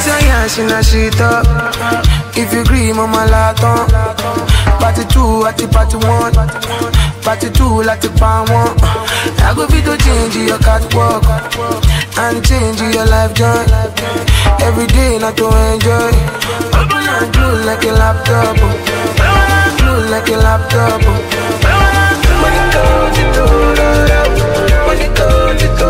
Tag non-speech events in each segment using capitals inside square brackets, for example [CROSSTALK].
this a yash in a shit up. If you agree, mama laton. Party two, at the party one. Party two, like the pan one. I go fit to change your catwalk and change your life joy. Every day, not to enjoy. Open and close like a laptop. Close like a laptop. It goes, it goes. When it goes, it goes.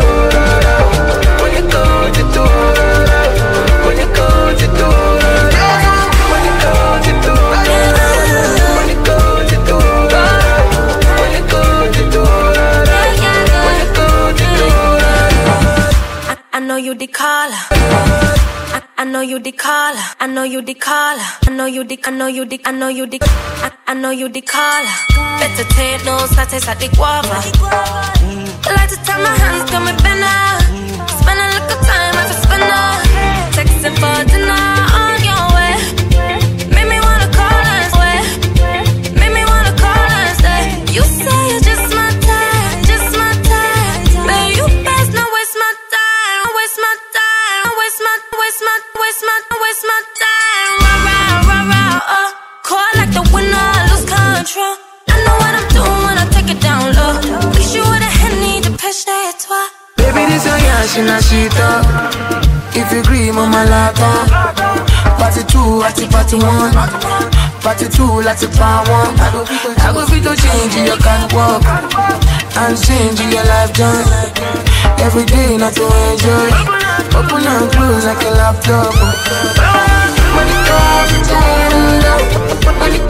You the caller. I, I know you the caller. I know you the caller. I know you the. I know you the. I know you the. I, I know you the caller. Better take I taste like the guava. I like to tie my hands, got me bender. Spend a little time after spender. Texting for dinner this in a shit up. If you agree, mama laton. Party two, at the party one. Party two, like the pan one. I go fit to, change your catwalk and change your life joy. Every day, not to enjoy. Open and close like a laptop. It comes to Jordan, when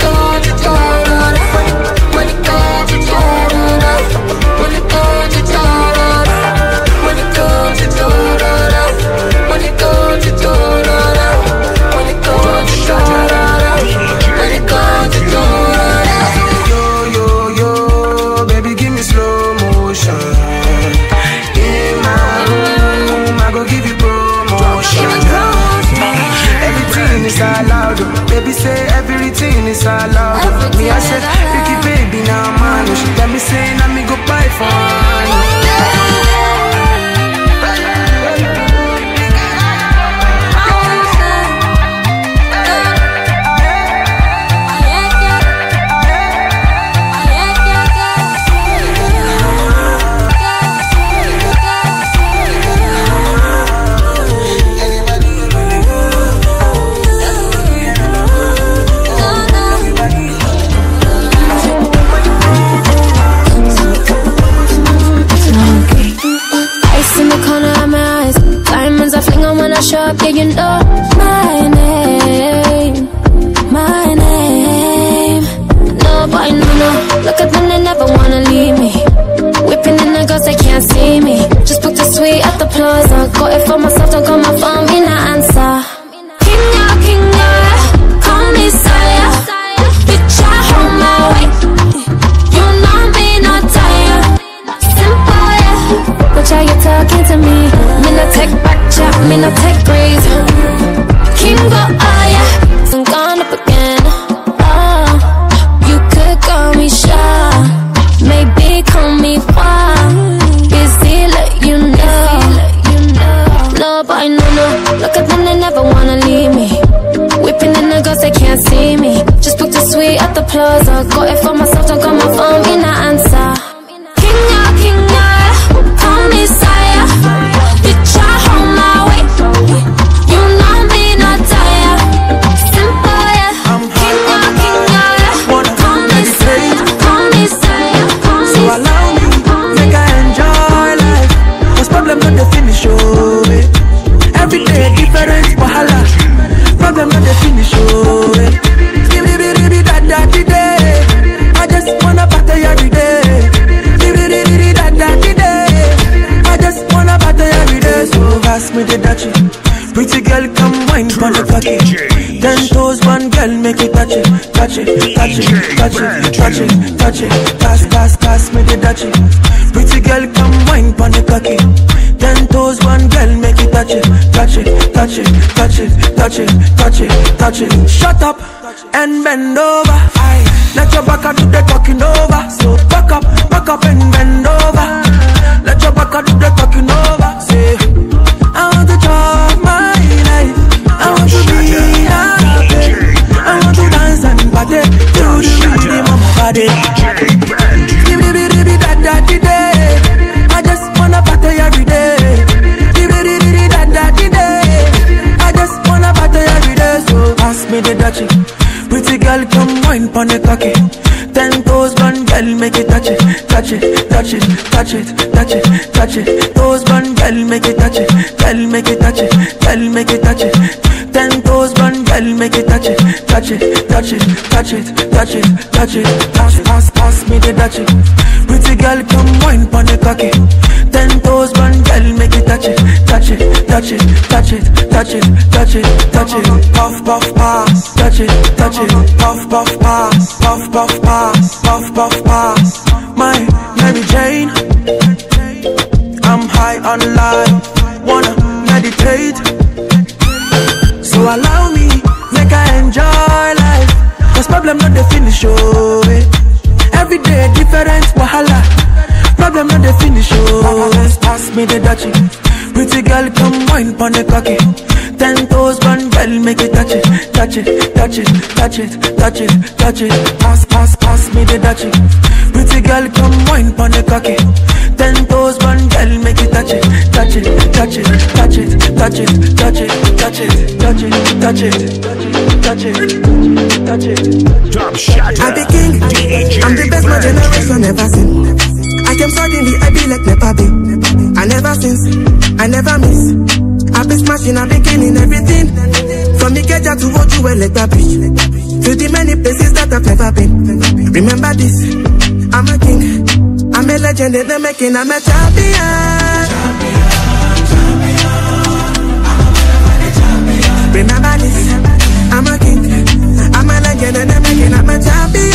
So me the dutchie. Pretty girl, come wine pon the cocky. Ten toes, one girl, make it touch it, touch it, touch it, touch it, touch it, touch it. Pass, pass, pass me the dutchie. Pretty girl, come wine pon the cocky. Ten toes, one girl, make it touch it, touch it, touch it, touch it, touch it, touch it, touch it. Shut up and bend over. Let your back do the talking over. So back up, back up and daddy. I just wanna party every day. I just wanna party every day. So pass me the dutchie. Pretty girl, come wine pon the cocky. Ten toes, one girl, make it touch it, touch it, touch it, touch it, touch it, touch it. Toes, one girl, make it touch it, girl, make it touch it, girl, make it touch it. Girl, make it touch it, touch it, touch it, touch it, touch it, touch it. Pass, pass, pass me the touch it. Pretty girl, come wine pon the cocky. Ten toes gone, girl, make it touch it, touch it, touch it, touch it, touch it, touch it, touch it. Puff, puff, pass, touch it, touch it. Puff, puff, pass, puff, puff, pass, puff, puff, pass. My Mary Jane, I'm high on life, wanna meditate. So allow problem not the finish, oh eh. Every day different wahala. Problem not the finish, oh eh. Pass me the dutchie. Pretty girl, come wine pon the cocky. Ten toes gone, girl, make it touch it, touch it, touch it, touch it, touch it, touch it. Pass, pass, pass me the dutchie. Pretty girl, come wine pon the cocky. Ten toes gone, girl, make it touch it, touch it, touch it, touch it, touch it, touch it, touch it, touch it, touch it, touch it, touch it, touch it. Top shot. I be king. I'm the best my generation ever seen. I came suddenly, I be like Nepa be. I never since, I never miss. I be smashing, I be killing everything. From the Ikeja to Oju, like that beach. To the many places that I've never been. Remember this, I'm a king. I'm a legend in the making, I'm a champion. Remember this, I'm a king. I'm a legend in the making, I'm a champion.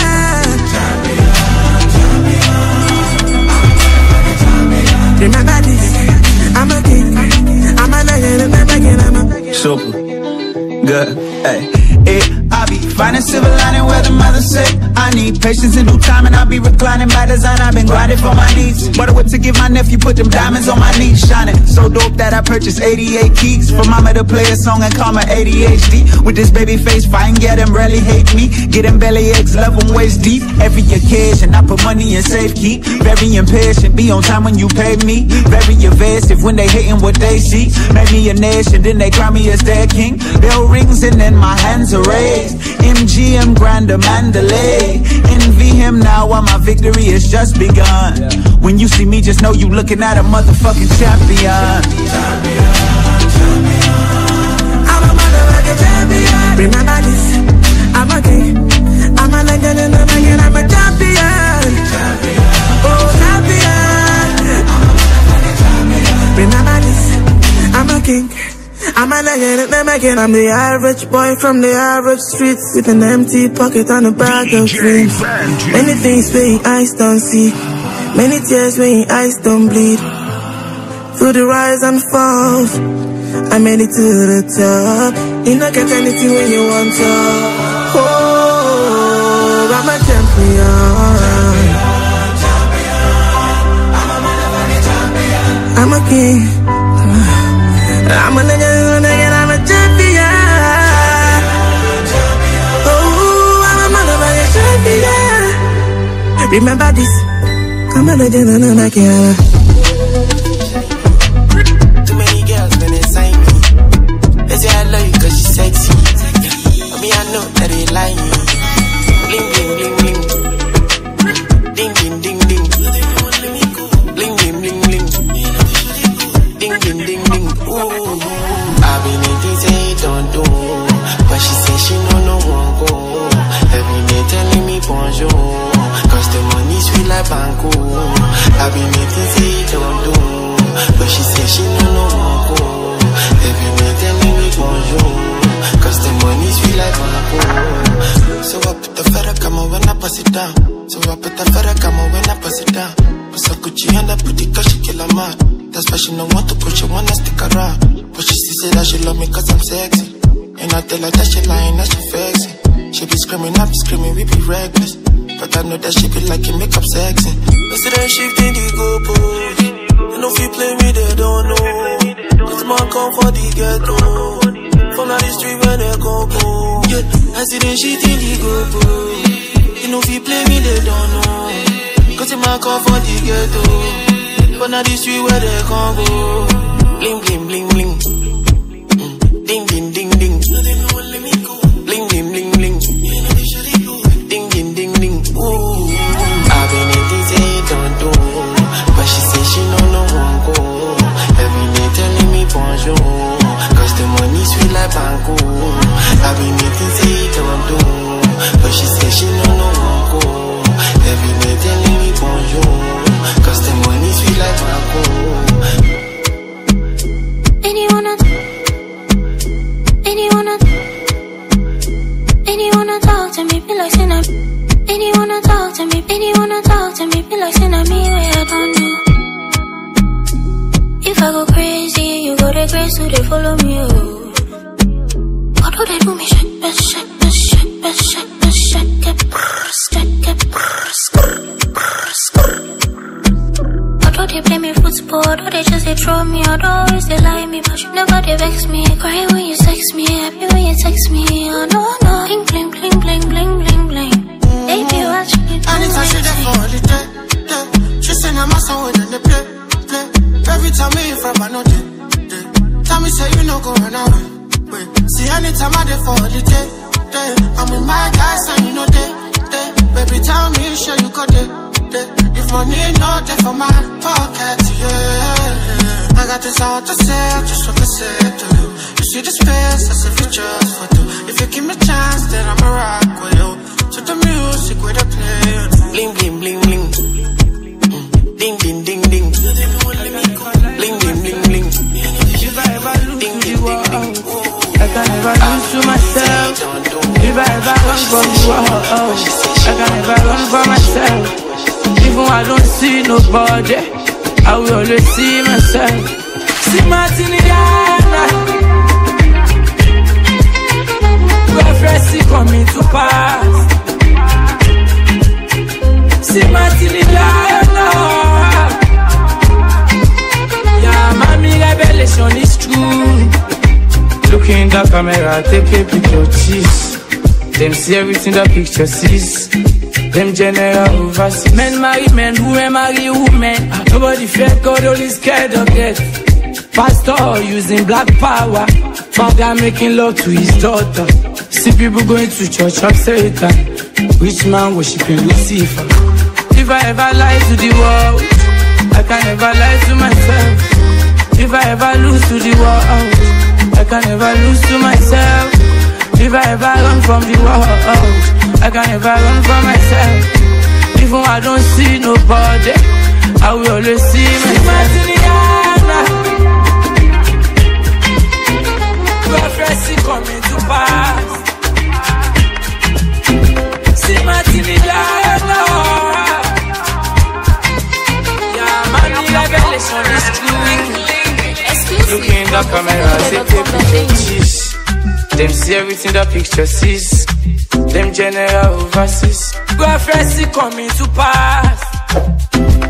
Remember this, I'm a king. I'm a legend in the making, I'm a Super. Good. Hey. It, I finding silver lining where the mother say I need patience in due time and I be reclining by design. I've been grinding for my needs. What I would to give my nephew, put them diamonds on my knees, shining so dope that I purchased 88 keys for mama to play a song and call my ADHD. With this baby face, fine, get them rarely hate me. Get them belly aches, love them waist deep. Every occasion, I put money in safekeep. Very impatient, be on time when you pay me. Very invasive when they hating what they see. Made me a nation, then they crown me as their king. Bell rings and then my hands are raised. MGM Grander Mandalay. Envy him now while my victory has just begun. When you see me, just know you looking at a motherfucking champion. I'm a motherfucking champion. Remember this, I'm a king. I'm a legend the making, I'm a champion. Oh, champion. I'm a motherfucking champion. Remember this, I'm a king. I'm a in the making, I'm the average boy from the average streets with an empty pocket and a bag of dreams. Many things where eyes don't see, many tears where your eyes don't bleed. Through the rise and falls, I made it to the top. You don't get anything when you want to. Oh, I'm a champion. I'm a king. I'm a legend, Remember this. Come on, I don't I see them in the goalposts. You know if you play me, they don't know. Cause the man come for the ghetto. From the street where they come go. Bling, bling, bling, bling. A they play, play. Every time me front, I know day, day. Tell me say you no go run away. See anytime I there for the day, day. I'm with my guys and you know day, day. Baby tell me sure you got day, day. If money no day for my pocket, yeah. I got this all to say, just want to say to you. You see the space, that's a future for two. If you give me chance, then I'ma rock with you. To the music with the play. Bling bling bling bling. Ding ding ding ding. Bling bling bling bling. If I ever lose Ding ding ding. I can never lose to myself. If I ever run from world, I can never run from myself. Even I don't see nobody, I will always see myself. See Martiniana, prophecy coming to pass. See Martiniana, yeah, revelation is true. Look in the camera, take a picture, cheese. Them see everything the picture sees. Them general overseas. Men marry men, women marry women. Nobody fear God, only scared of death. Pastor using black power. Father making love to his daughter. See people going to church of Satan. Rich man worshiping Lucifer. If I ever lie to the world, I can never lie to myself. If I ever lose to the world, I can never lose to myself. If I ever run from the world, I can never run from myself. Even I don't see nobody, I will always see myself. Look in the camera, take a picture. Them see everything the picture sees. Them general overseas. Prophecy coming to pass.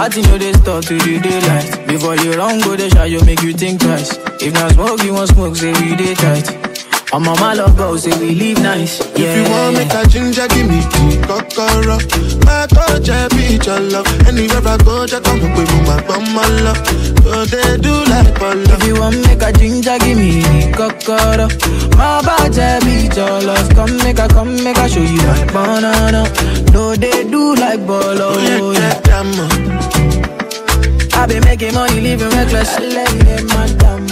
Party know they start to the daylight. Before you run, go the shot, you make you think twice. If not smoke, you want smoke, say we day tight. My love, bro, say we live nice. Yeah. My bad beat your love. Come make a, come make a show you my banana. No, they do like bolo. Oh, yeah, Yeah. damn. I been making money, living reckless. Lady, madam.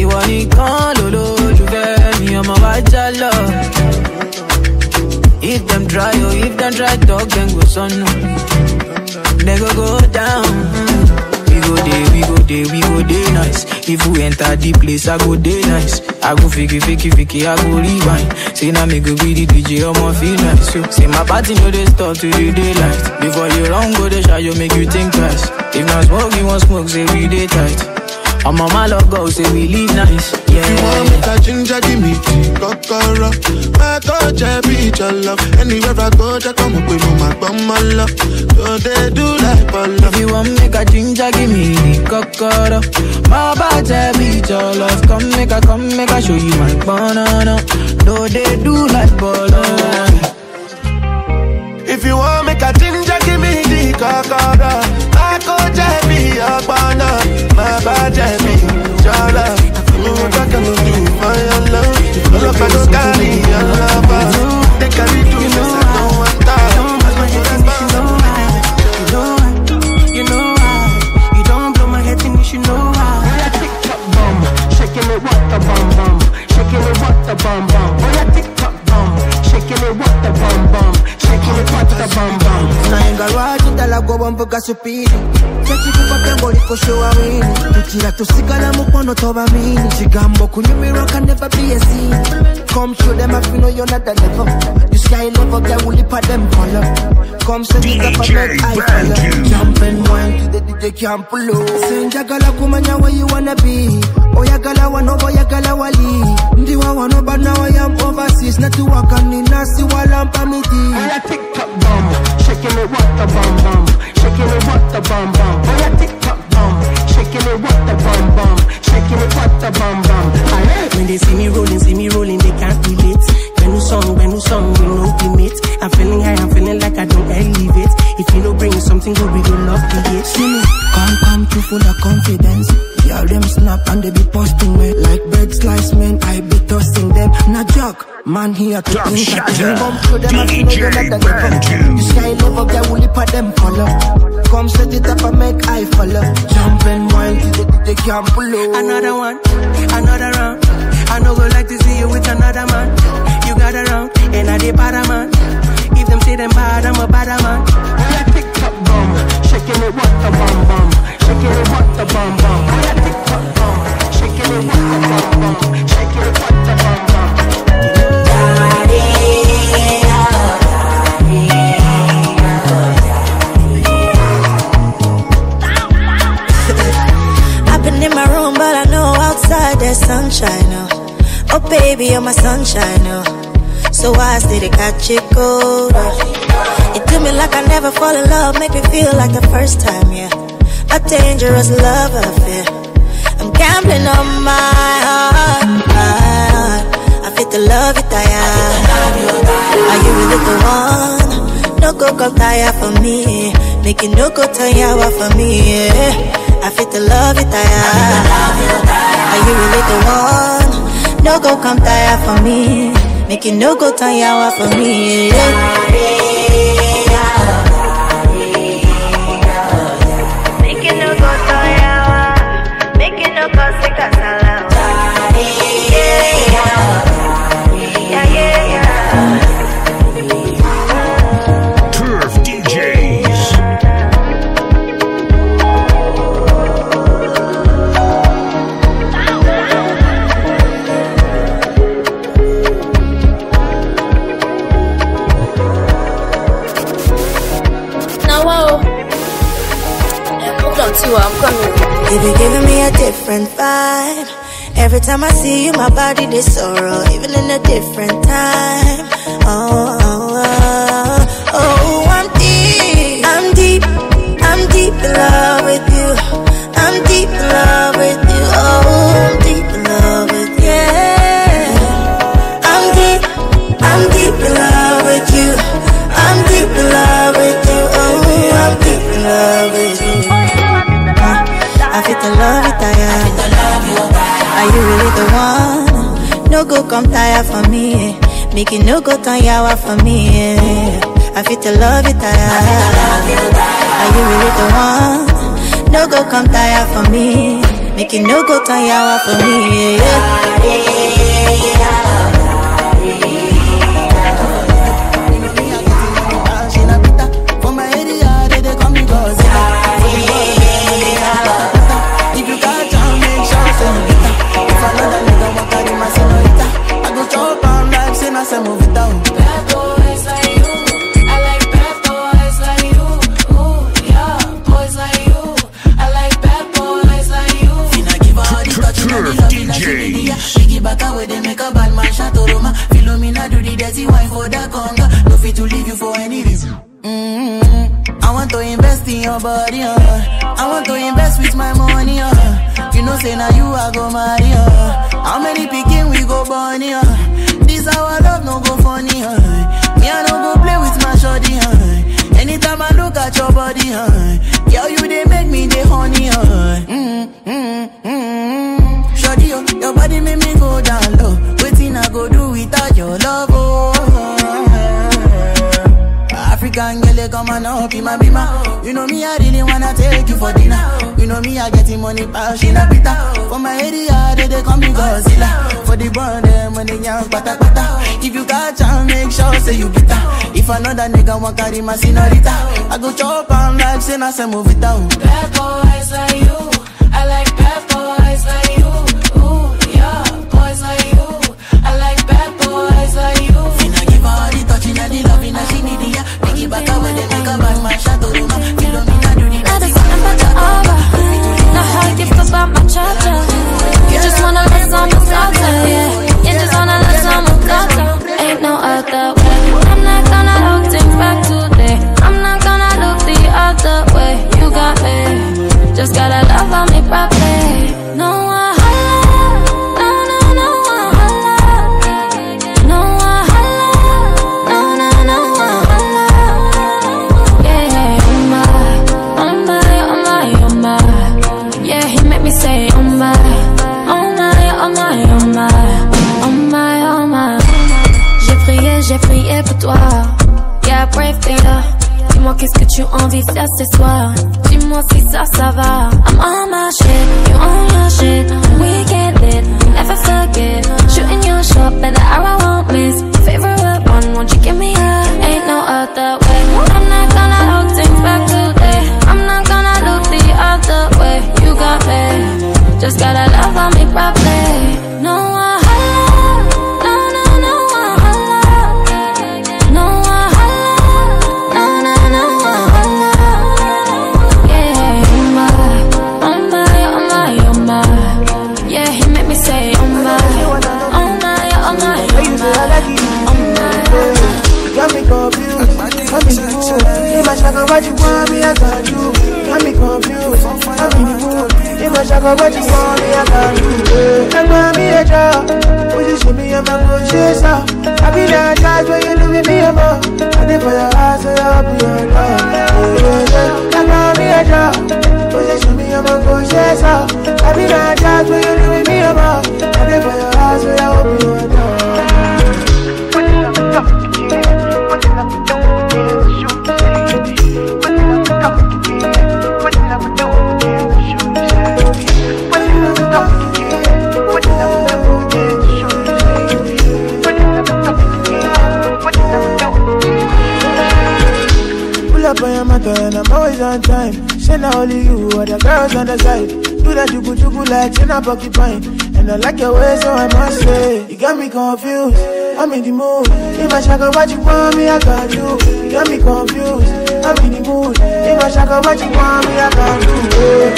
Ìwọ nìkan lolólùfẹ́ mi, ọmọ wa já lọ. If them try, oh, if them try talk, then go sọnù. They go go down. We go day, we go day, we go day nice. If we enter the place, I go day nice. I go fiki fiki fiki, I go rewind. Say now me go be the DJ, I'ma feel nice. So say my party no they stop to the daylight. Before you run, go the shot, you make you think twice. If not smoke, you want smoke, say we day tight. I'm on my love go, say we live nice. Yeah. You want make a ginger, give me kokoro. My touch, I be your love. Anywhere I go, just come up with my bum, love. So they do like Polo. If you want make a ginger, give me the cocoa. My body beat your love. Come make a, come make a show you my banana. No, they do like bolo. If you want make a ginger, give me the kokoro. My coach, My body be your love. Me what I can do for your love. All of us carry your love. They carry two, yes, I don't want that. Know you. You know why? You know why? You don't blow my head, you know why? Oh, yeah, tick tock bum, shaking it, what the bum bum, shaking it, what the bum bum. Oh, yeah, tick tock bum, shaking it, what the bum bum, shaking it, what the bum bum. naenga lwaki ddala gwobombuga supiidi kyekikukwate ng'olikushuwa wini. Tukira tusigala mukono tobamini kigambo kunyumirwa can never be a sin come show them if you know you're not the level. You sky level will lipa them follow. Come set it up and make I follow jump and wine to the DJ can't pull up say njagala kumanya where you wanna be. Oh, Oyagala wano boyagala wali ndiwa wano I am overseas. Netiwaka ninasi walampa miti tock bum, shaking it, what the bum bum, shaking it, what the bum bum. Oh, yeah, tick tock bum, shaking it, what the bum bum, shaking it, what the bum bum. Aye. When they see me rolling, see me rolling, they can't relate. When you song, when you song, we no limit. I'm feeling high, I'm feeling like I don't elevate. If you no bring something good, we go love the hate. See me, come, come too full of confidence. Yeah, them snap and they be posting me like bread slice men. I be tossing them. Not joke, man here to Top entertain. shatter, Come through them, I feel DJ you let them Bantu. You sky level, get will lipa them follow. Come set it up and make I follow. Jump and wine till the DJ can't pull up. Another one, another round. I know go like to see you with another man. You got around, and I did para man. If them say them bad, I'm a bad man. Cold. Oh. Do me like I never fall in love, make me feel like the first time. Yeah, a dangerous love affair. I'm gambling on my heart. My heart. I fit the love it, I am. Are you really the one? No go come tire for me. Make it no go yawa for me. Yeah. I fit the love it, I am. Are you really the one? No go come tire for me. Make it no go yawa for me. Yeah. To I'm coming. You be giving me a different vibe. Every time I see you, my body sorrow, even in a different time. No go come tire for me. Eh. Make it no go turn yawa for me. Eh. I feel the love it, I am. Are you really the one? No go come tire for me. Make it no go turn yawa for me. Eh, for plenty wine for the conga No fit to leave you for any reason mm -hmm. I want to invest in your body, uh. I want to invest with my money, uh. You know say now you I go marry, uh. How many picking we go born, uh. This our love no go funny, uh. Me I no go play with my shorty, uh. Anytime I look at your body, uh. Girl you they make me the honey, uh. Mm -hmm. Mm uh, your body make me go down low. Waiting I go do without your love. African on up in my bima. You know me, I really wanna take you for dinner. You know me, I getting money, pass in a pita. For my area, they, they call me Godzilla. For the burn them they young, pata pata. If you catch and make sure, say you get her. If another nigga want carry my senorita, I go chop and like say na say move it down. Oh. Bad boys like you, I like bad man shot room. Tu envie de faire ce soir. Dis-moi si ça, ça va. I'm on only you or the girls on the side. Do that jugu jugu like in a porcupine. And I like your way, so I must say, you got me confused. I'm in the mood. If I shaka what you want me, I got you. You got me confused. I'm in the mood. If I shaka what you want me, I got you.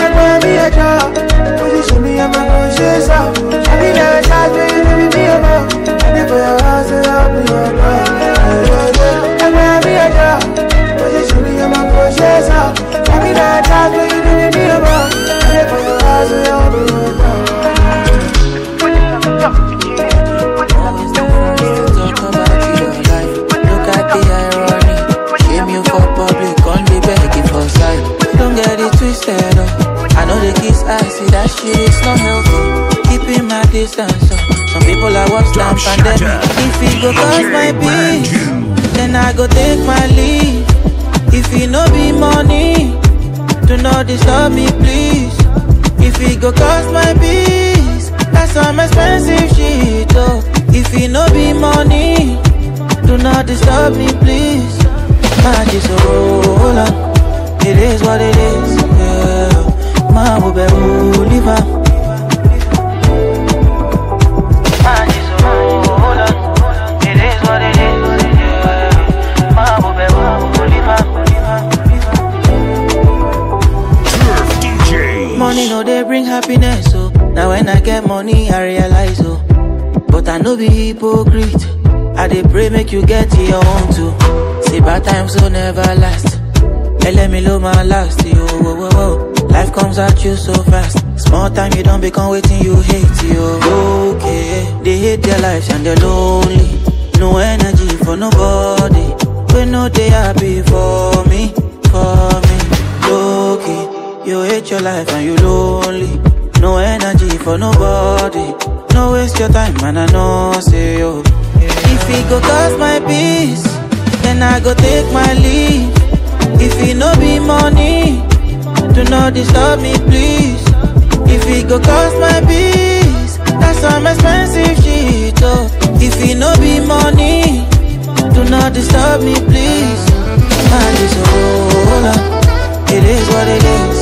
And when me a job, position me, I'm a conscious out. I be charge me, you leave me alone. And if your house, I'll be your love. And when me a job, position me, I'm a conscious out. Charge me, you if for your house, I'll be your you for begging for side. Don't get it twisted up. I know the kiss I see that shit is not healthy. Keeping my distance up. Some people are worse pandemic. If it go cause my peace, then I go take my leave. If it no be money, do not disturb me, please. If it go cost my peace, that's some expensive shit, oh. If it no be money, do not disturb me, please. I just roll on. It is what it is, yeah. My baby, live bring happiness, so now when I get money I realize, oh. But I no be hypocrite. I dey pray make you get your own too. See bad times will never last. And let me low my last, yo, whoa, whoa, whoa. Life comes at you so fast. Small time you don't become waiting, you hate, yo. Okay, they hate their lives and they're lonely. No energy for nobody. We know they happy for me, you hate your life and you lonely. No energy for nobody. No waste your time, man. I know, say yo. If it go cost my peace, then I go take my leave. If it no be money, do not disturb me, please. If it go cost my peace, that's some expensive shit, oh. If it no be money, do not disturb me, please. A roller. It is what it is.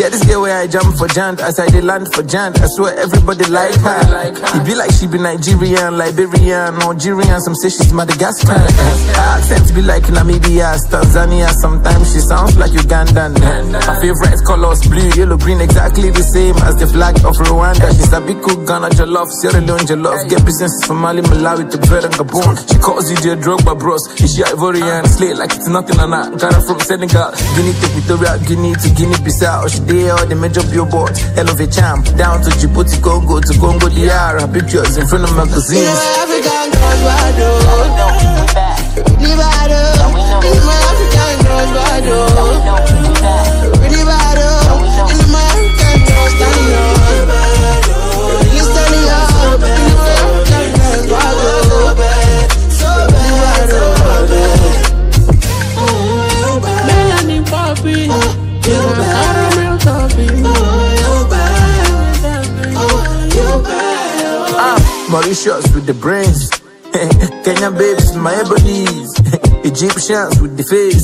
get this girl where I jump for jant, I did land for jant. I swear everybody like her. It be like she be Nigerian, Liberian, Algerian. Some say she's Madagascar. Her accent be like Namibia, Tanzania. Sometimes she sounds like Ugandan. Her favorite colors blue, yellow, green, exactly the same as the flag of Rwanda. She's a big cook, Ghana jollof, Sierra Leone jollof. Get business from Mali, Malawi to Benin and Gabon. She calls you the drug, but bros. Is she Ivorian? Slay like it's nothing on that. Ghana from Senegal, Guinea to Victoria, Guinea to Guinea Bissau. She did all the major billboards. Hell of a champ. Down to Djibouti, Congo to Congo DR. Her pictures in front of magazines. African girls bad oh. Really bad oh. This my African girls bad. Really bad. This my African girls standing up. Really standing up. This my African girls bad. Really bad Mauritius with the brains. [LAUGHS] Kenya babes, my ebonies. [LAUGHS] Egyptians with the face.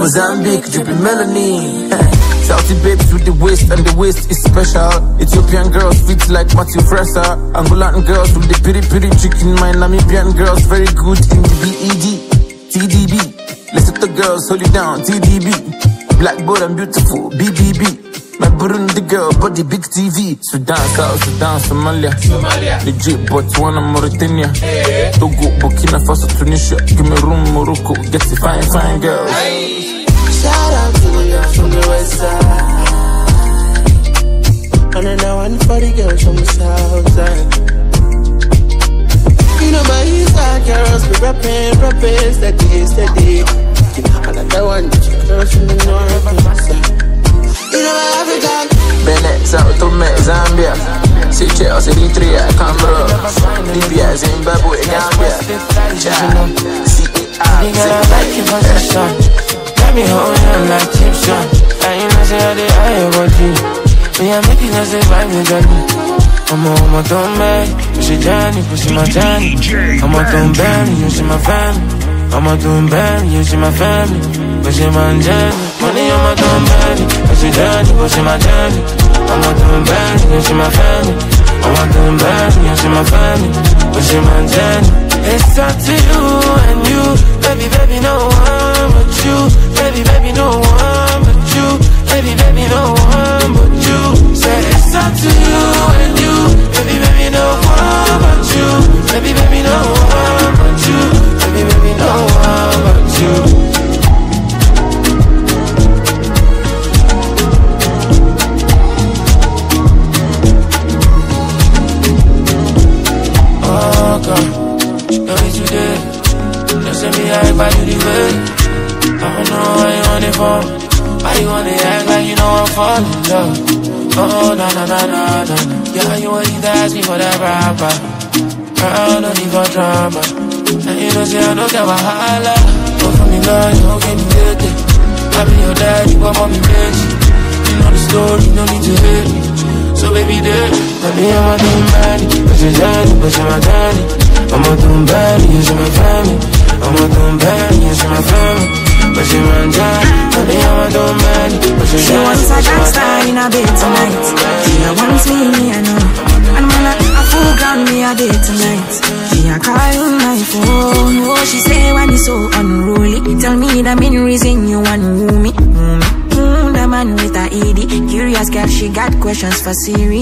Mozambique, dripping melanin. [LAUGHS] Saudi babes with the waist, and the waist is special. Ethiopian girls fit like Matthew Fresser. Angolan girls with the piri piri chicken. My Namibian girls very good in the BED. TDB. Lesotho girls hold it down. TDB. Black bold and beautiful. BBB. My Burundi girl, body big TV. Sudan, South Sudan, Somalia. Somalia. Legit, Botswana, Mauritania. Togo, Burkina Faso, Tunisia. Cameroon, Morocco. Get the fine, fine girls. Shout out to the girls from the west side. And then one for the girls from the south side. You know my east side girls be rapping, rapping, steady, steady. Another one, the girls from the north side. You know my African Benin, Sao Tome, Zambia. Seychelles, Eritrea, Cameroon. Libya, Zimbabwe, Gambia. Chad, Nigga, I like your position. Let me hold you like Gibson. And you know, say I did higher about you. Me, I make you know, say vibe me, daddy. I'm a, I'm a dumb man. Push it Johnny, push it my Johnny. I'm a dumb band, you see my family. I'm a dumb band, you see my family. Push it my Johnny. Money, I'm a dumb band. Push it Johnny, push it my Johnny. I'm a dumb band, you see my family. I'm a dumb band, you see my family. Push it my Johnny. It's up to you and you, baby, baby, no one but you, baby, baby, no one but you, baby, baby, no one but you. Say it's up to you and you, baby, baby, no one but you, baby, baby, no one but you, baby, baby, no one but you. No be today. Don't send me act by you the. I don't know why you want it for. Why you wanna act like you know I'm falling in love? Oh, na na na na na. Yeah, you want to ask me for that rapper. Girl, no need for drama. And you know, say I don't get wahala. Go for me, love, you don't get me dirty. I be your daddy, but mommy bitch. You know the story, no need to hate me. So baby, there, let me I'm a doing bad. Push it down, push it my daddy. I'ma do bad, you my family I'ma do bad, you my family but she run dry, tell me how I don't she, wants a gangsta in a bed tonight. She wants me, me I know. And when I, I full ground me a day tonight. She a cry on my phone. Oh, she say when it's so unruly Tell me the main reason you want me, me. Man with a ED Curious girl, she got questions for Siri.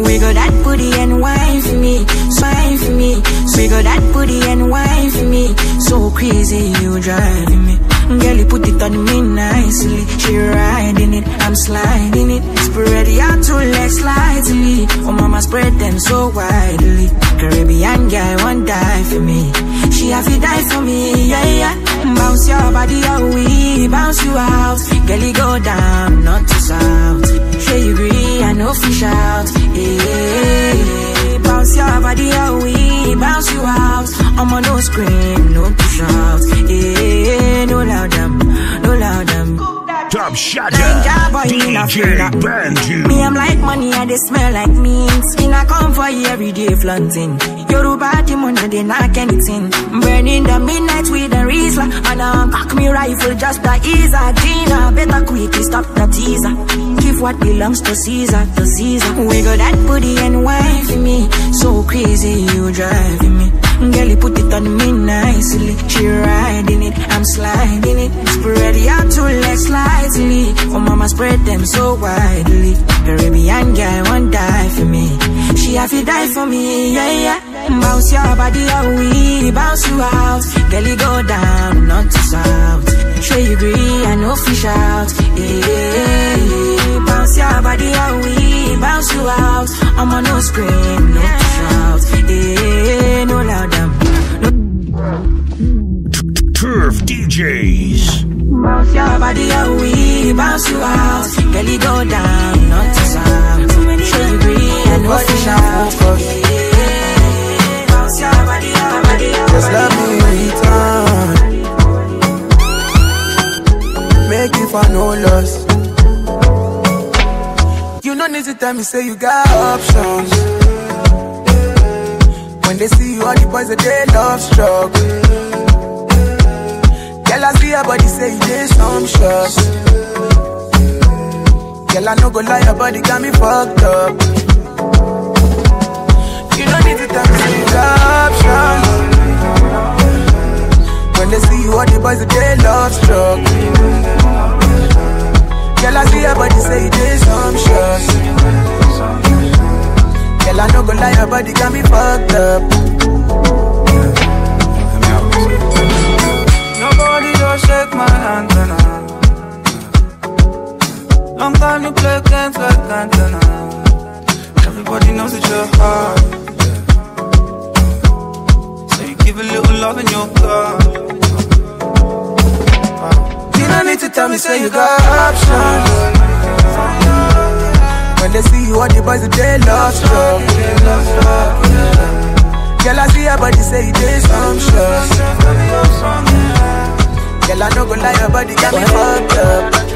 Wiggle that booty and wine for me Swine for me. Wiggle that booty and wine for me. So crazy, you driving me. Girl, you put it on me nicely. She riding it, I'm sliding it. Spread your two legs slightly Oh mama, spread them so widely. Caribbean girl, won't die for me. She have to die for me, yeah, yeah Bounce your body, oh we bounce you out. Girl, you go down, not to south. Sure you agree, I know fish out yeah. Bounce your body, oh we bounce you out. I'm on no scream, no to shout yeah. No loud them, no loud them. Top Shatter, Ninja boy in a fella. Me, I'm like money and they smell like means. In a come for you every day flaunting. Yoruba demon and they knock anything. Burning the midnight with the Rizla. And I'm cock me rifle just the ease. Gina, better quickly stop the teaser. Give what belongs to Caesar, to Caesar. Wiggle that booty and wine for me. So crazy, you driving me. Girl, you put it on me nicely. She riding it, I'm sliding it. Spread your two legs slightly. Oh, mama, spread them so widely. Caribbean girl won't die for me. She have to die for me, yeah, yeah. Bounce your body, oh, we bounce you out. Girl, you go down, not to south. Sure you agree, I know fish out. Yeah, bounce your body, oh, we bounce you out. I'm on no scream, no shout. Yeah, no loud them. Turf DJs. Bounce your body, oh, we bounce you out. Girl, you go down, not to. Sure you agree, I know fish out. For no loss. You no need to tell me, say you got options. When they see you, all the boys they love struggle. Girl, I see your body say you did some shots. Girl, I no go lie, your body got me fucked up. You don't need to tell me, say you got options. When they see you, all the boys they love struggle. Girl, I see your body say you did some shots. Girl, I no go lie, your body got me fucked up. Nobody just shake my antenna. Long time you play games like antenna. Everybody knows that you're hard. So you give a little love in your car. You don't need to tell me, say you got options. When they see you, all the boys they love struggle. Girl, I see your body say you did some shots. Girl, I no go lie, your body got me fucked up.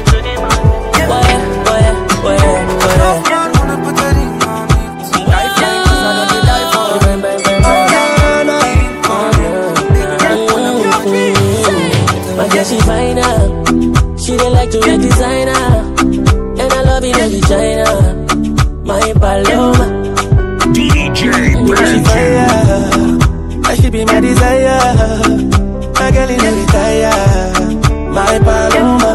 My girl, she fine up. She dey like to wear designer. And I love it every China. My Paloma. DJ She fire. I should be my desire. My girl in the retire. My Paloma.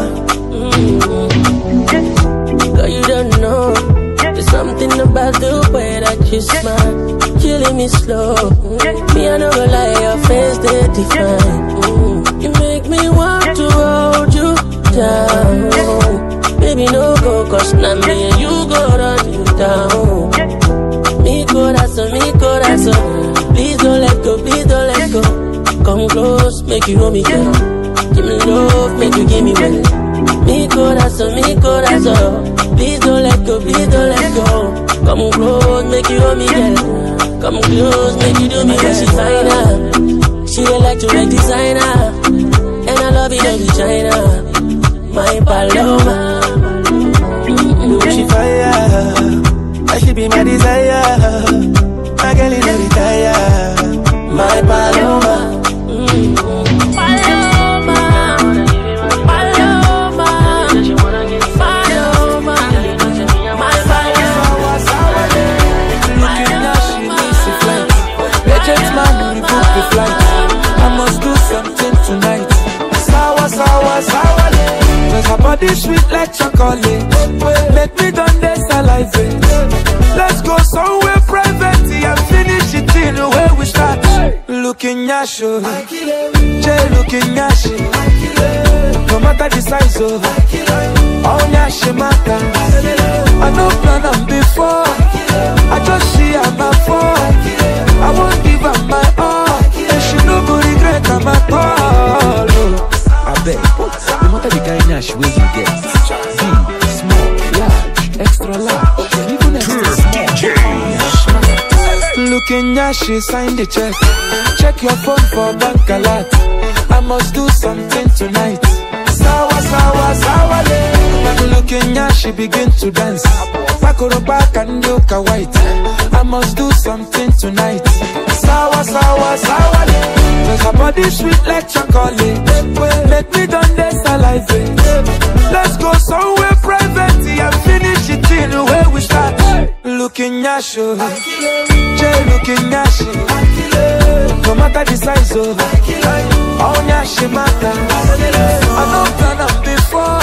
Girl, you don't know. There's something about the way that you smile. Killing me slow. Me, I never lie, your face they define. Mm. Down. Baby, no go, cause now me and you go run you down. Mi corazón, mi corazón. Please don't let go, please don't let go. Come close, make you hold me, girl. Give me love, make you give me well. Mi corazón, mi corazón. Please don't let go, please don't let go. Come close, make you hold me, girl. Come close, make you do me well. She fine up. Ah. She like to wear designer. And I love it every China. My Paloma. She fire. I should be my desire. My girl in retire. My Paloma. body sweet like chocolate. Let me done the saliva Let's go somewhere private And finish it in the way we start. Looking at you Jay looking at you No matter the size of All nyash matter. I know plan on before. she signed the check. Check your phone for bank alert. I must do something tonight. Sawa, sawa, sawa le Magulu ya, she begin to dance. Makoroba kandoka white. I must do something tonight. Sawa, sawa, sawa le Cause her body sweet like chocolate. Make me done this saliva Let's go somewhere private and finish it in way we start. Looking at you angel looking nyashi No matter the size of How she matter. I don't plan on before.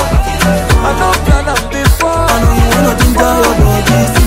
I don't plan on before. I don't wanna think that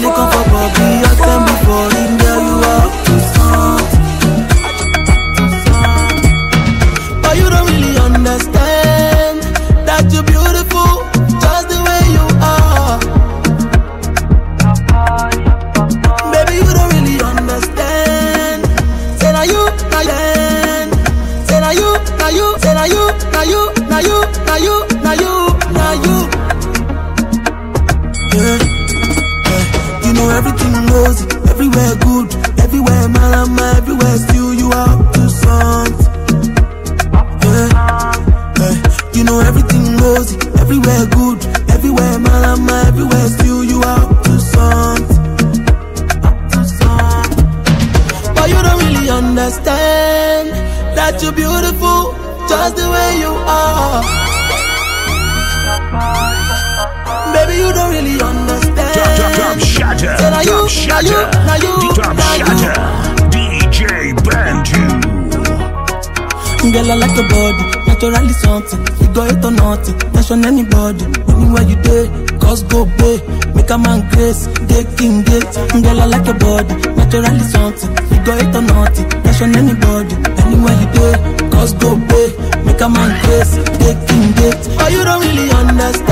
party, mention anybody, anywhere you day, cause go pay, make a man grace, they king gate, I like a body, naturally something, you go it or not, mention anybody, anywhere you day, cause go pay, make a man grace, they king gate, but you don't really understand.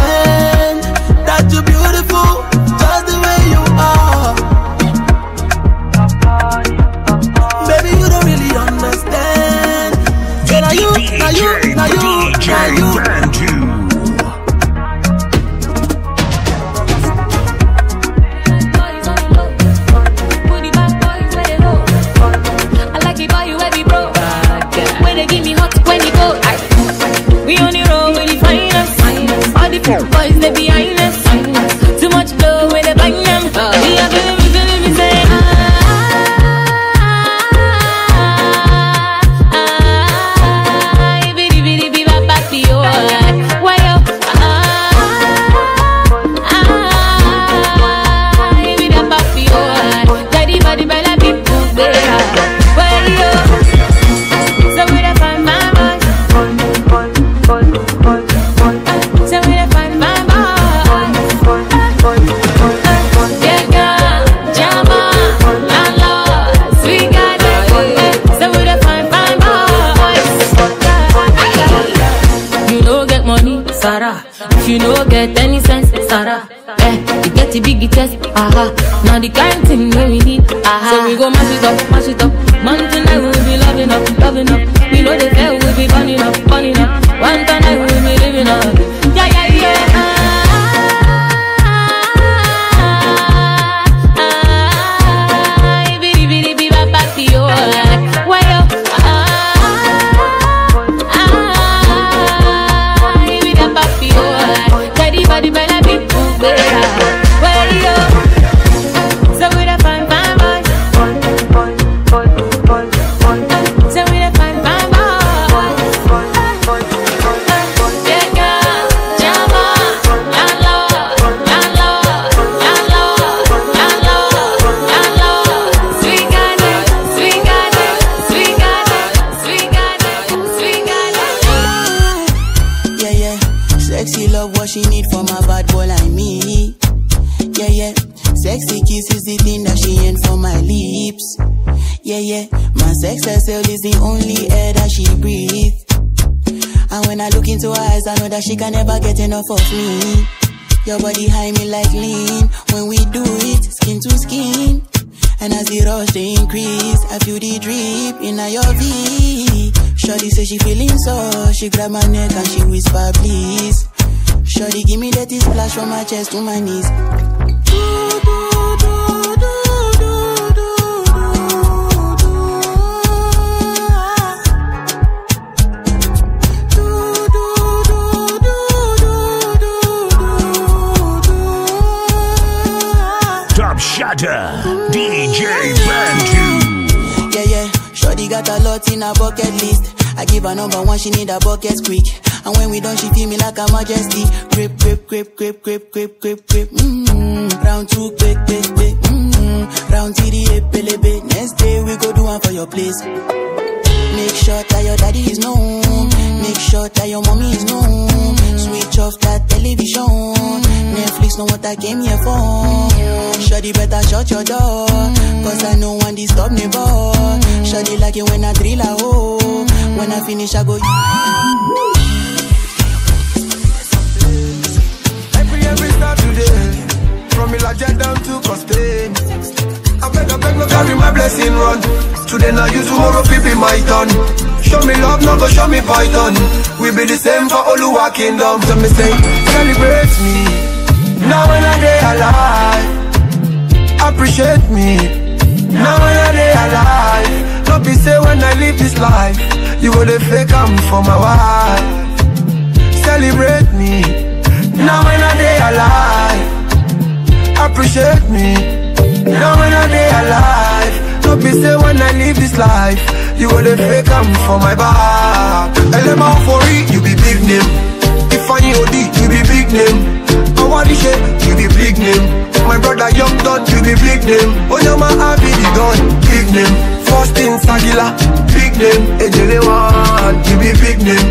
love what she need from a bad boy like me. Yeah, yeah. Sexy kiss is the thing that she ain't for my lips. Yeah, yeah. My sex herself is the only air that she breathes. And when I look into her eyes, I know that she can never get enough of me. Your body high me like lean. When we do it, skin to skin. And as the rush they increase, I feel the drip in your V. Shorty say she feeling so, she grab my neck and she whisper please. Shorty give me that splash from my chest to my knees. Shatter, DJ Bantu. Yeah, yeah. Shorty got a lot in her bucket list. I give her number one, she need a bucket quick. And when we done, she feel me like a majesty. Grip, grip, grip, grip, grip, grip, grip, grip. Mm-hmm. Round two, quick, quick, quick. Mm-hmm. Round three, pelebe. Next day we go do one for your place. Make sure that your daddy is known. Make sure that your mommy is known. Switch off that television. Netflix know what I came here for. Shawty better shut your door. Cause I know one disturb boy. Shawty like it when I drill a hole. When I finish, I go. Every, every Saturday, from Ilaja down to Costain. I beg, I beg, no carry my blessing run. Today now you, tomorrow be my turn. Show me love, no go show me python. We be the same for Oluwa kingdom. So me say, celebrate me. Now when I day alive, appreciate me. Now when I day alive, be say when I live this life, you go the fake am for my wife. Celebrate me. Now when I day alive, appreciate me. Now when I day alive, no be say when I live this life, you go the fake am for my back. Elema for it, you be big name. If I OD, you be big name. Awadishe, you be big name. My brother Young Don, you be big name. Onyama Abi the Don, big name. First in Sagila, big name. Ejele One, you be big name.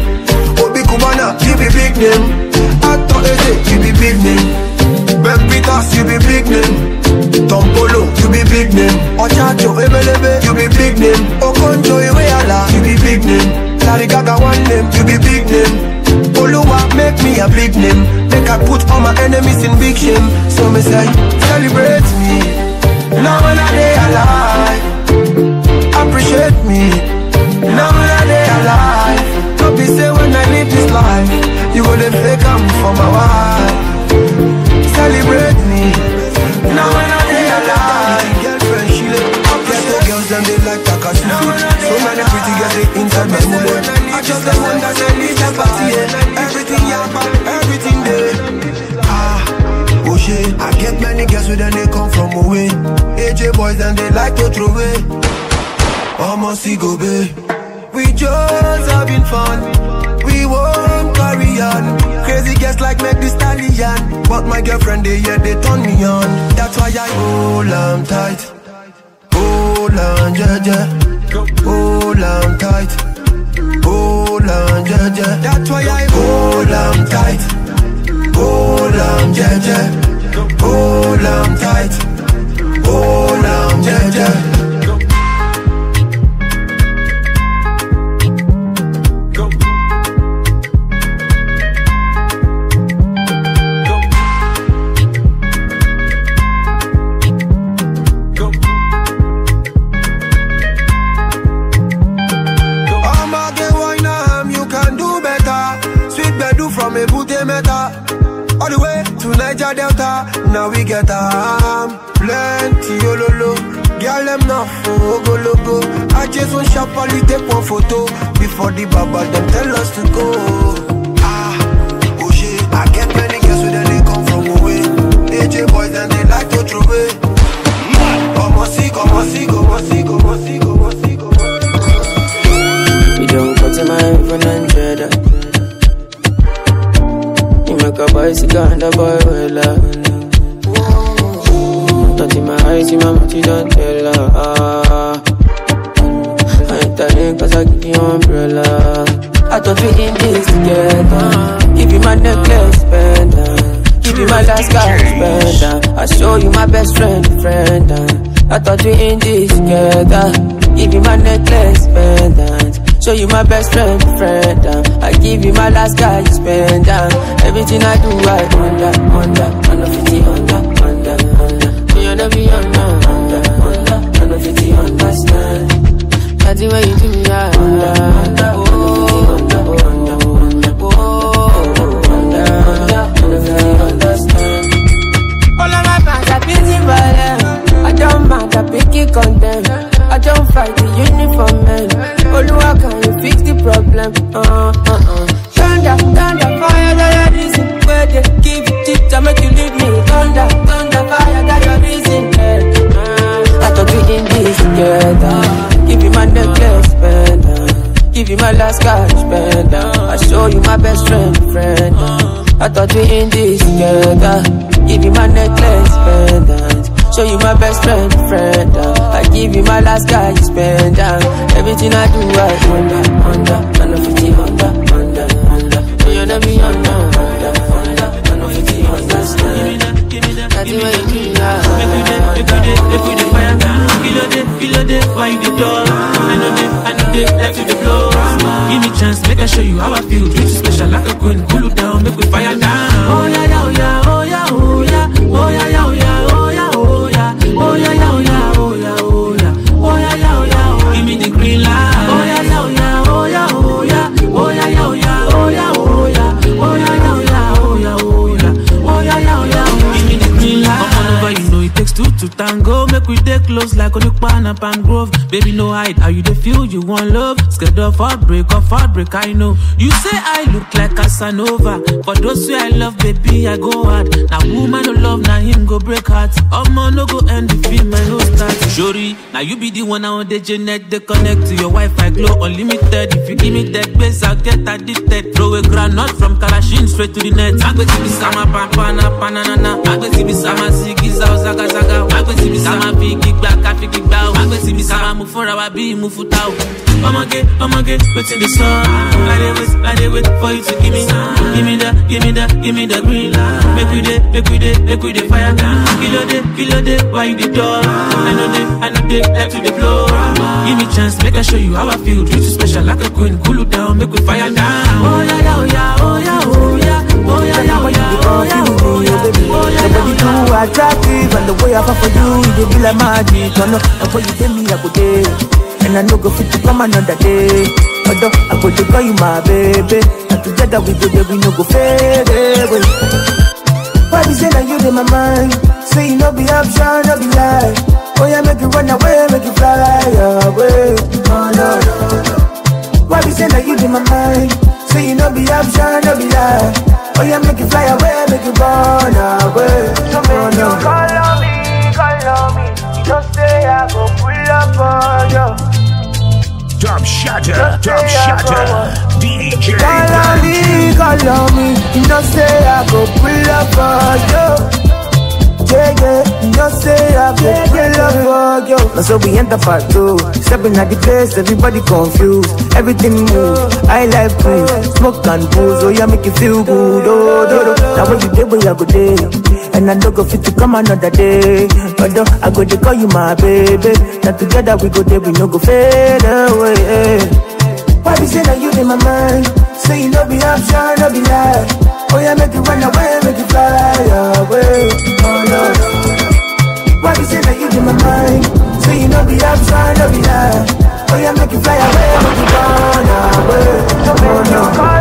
Obi Cubana, you be big name. Ato Eje, be big name. Ben Peters, you be big name. Tom Polo, you be big name. Ochacho Ebelebe, you be big name. Okonjo Iweala, you be big name. Larry Gaga one name, you be big name. Oluwa make me a big name. Make I put all my enemies in big shame. So me say, celebrate me. Now when I day alive, appreciate me. Now when I day alive, don't be say when I live this life, you go the fake am for my wife. Celebrate me. Now when I day alive, girlfriend she live. Ghetto girls and they like Takasusu. So many pretty girls they inside my mood. I just the one that say leave the party. yeah. Everything yakba, everything there. Ah, oh shit. I get many girls with them they come from away. AJ boys and they like to throw away. Almost see go babe. We just having fun. We won't carry on. Crazy girls like make the stallion. But my girlfriend they yeah they turn me on. That's why I hold on tight. Hold on, yeah, yeah. Hold on tight. Hold on, yeah, yeah. That's why I hold on tight. Hold on, yeah, yeah. Hold on tight. Hold on, yeah, yeah. Get am. Plenty ololo. Girl them now for go logo. I just want sharply take one photo. Before the baba them tell us to go. Ah, oh shit. I get many girls with they come from away. AJ boys and they like to throw away. Come on, see, come on, see, come on, see, come on, see, come on, see, come on. You don't cut to my even hundred. You make a bicycle and a boy well Not Show you my best friend, friend. Um, I give you my last guy, you spend down. Everything I do, I under, under, under 50, under, under, under. Me and every under, under, under, under 50, understand. That's the way you do me, I under, under, oh, under, under, under, oh, under, under, under 50, understand. All of my fans are busy violent. I don't mind, I pick it condemn. I don't fight the uniform man. Oluwa, can you fix the problem? Uh, uh, uh. Thunder, thunder, fire, that your reason. Where they give it it, I make you leave me. Thunder, thunder, fire, that your reason. Yeah. Uh, I thought we in this together. Give you my necklace, spend Give you my last cash, spend I show you my best friend, friend. I thought we in this together. Give you my necklace, pendant. Show you my best friend, friend. I give you my last guy, you spend down. Everything I do, I under, under, under 50, under, under, under. So you never be under, under, under, under 50, understand. That's the way you do, yeah. Make we dey, make we dey, make we dey fire down. Kilo dey, kilo dey, why you dey dull? I know dey, I know dey, like you dey blow. Give me chance, make I show you how I feel. Treat you special like a queen, cool you down, make we fire down. Oh yeah, yeah, oh yeah, oh yeah, oh yeah, oh yeah, yeah, oh yeah, oh yeah, oh yeah, me light. Oh yeah, yeah, oh yeah, oh yeah, oh yeah, oh yeah, yeah, oh yeah, oh yeah, oh yeah, oh yeah, yeah, oh yeah, oh yeah, oh yeah, oh yeah, yeah, oh yeah. Give me the green light. Come on over, you know it takes two to tango. Make we dey close like Onipanu and Palm Grove. Baby, no hide. How you dey feel? You want love? Scared of heartbreak, of heartbreak, I know. You say I look like Casanova. For those who I love, baby, I go hard. Now woman no love, now him go break heart. Omo no go end the film, I no start. Shori, now you be the one I want the Janet. They connect to your Wi-Fi, glow unlimited. If you give me that base, I'll get addicted. Throw a granite from Kalashin straight to the net. Agbeti bi sama pampana panana. Agbeti bi sama sigiza ozaga zaga. Agbeti bi sama figi gba kafigi gba o. Agbeti bi sama mu fúnra wa bí mu futa o. Ọmọge, ọmọge, wetin dey sup? I dey wait, I wait for you to give me, give me the, give me the, give me the green light. Make we dey, make we dey, make we dey fire kilo dey, why you dey dull? I know dey, I know dey, like to dey blow. Give me chance, make I show you how I feel. Treat you special like a queen, cool you down, make we fire down. Oh yeah, yeah, oh yeah, oh, oh. Attractive and the way I fall for you, like magic. Oh no, you me I go and I go another day. I go to call you my baby, and together we we no go fade away. Why be say that you in my mind? Say you no be option, no be lie. Make you run away, make you fly away. Why you in my mind? Say you no be option, no be lie. Oh yeah, make you fly away, make you run away. So Oh make you no. call on me, call on me. You just say I go pull up on you. Dub shatter, dub shatter. DJ Call on me, call on me. You know say I go pull up on you. Yeah, yeah, know say I go pull up for you. Now so we enter part two. Stepping at the place, everybody confused. Everything move. I like cruise, smoke and booze. Oh yeah, make you feel good. Oh, do, do. Now when you day, where I go day. And I don't go fit to come another day. But though, I go to call you my baby. Now together we go there, we no go fade away. Why be say that you in my mind? Say you no be option, no be lie. Oh yeah, make you run away, make you fly away. Oh no, no. Why be say that you in my mind? Say you no be option, no be lie. Oh yeah, make you fly away, make you run away. Oh, so make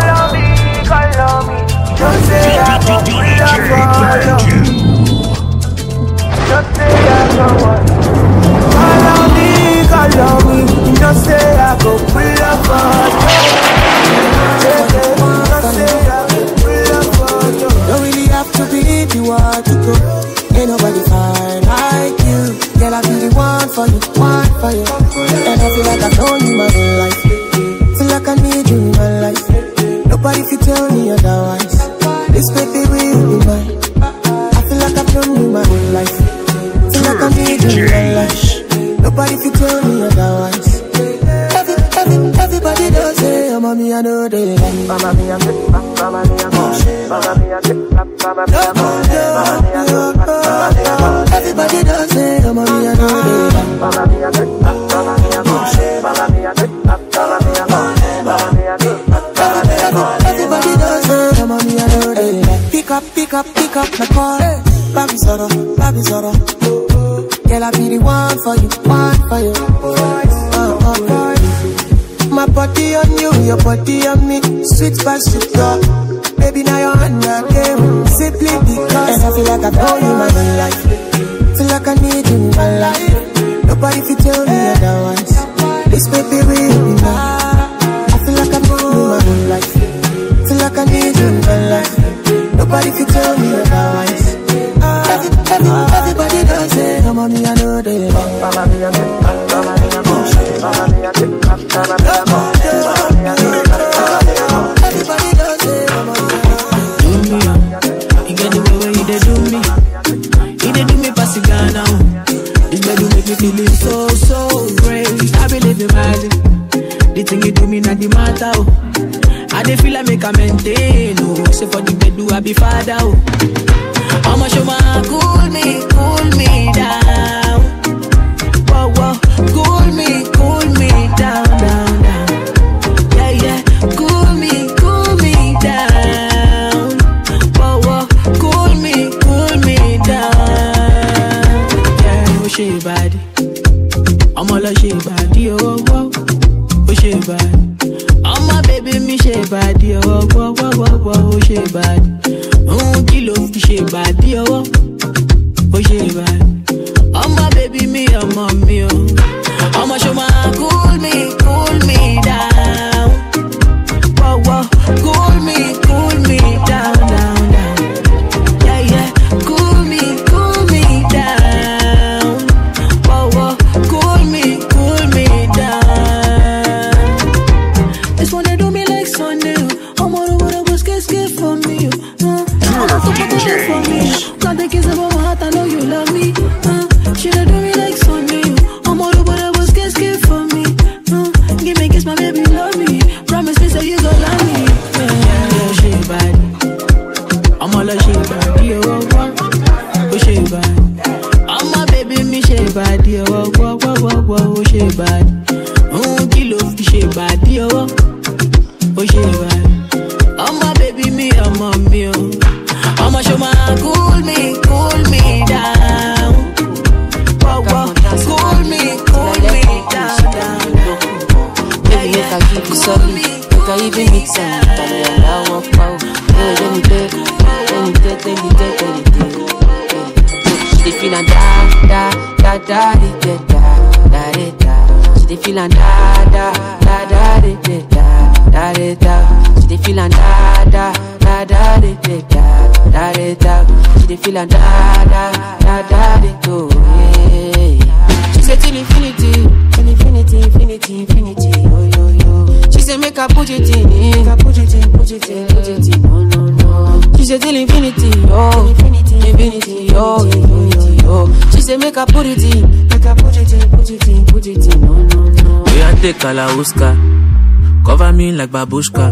like babushka.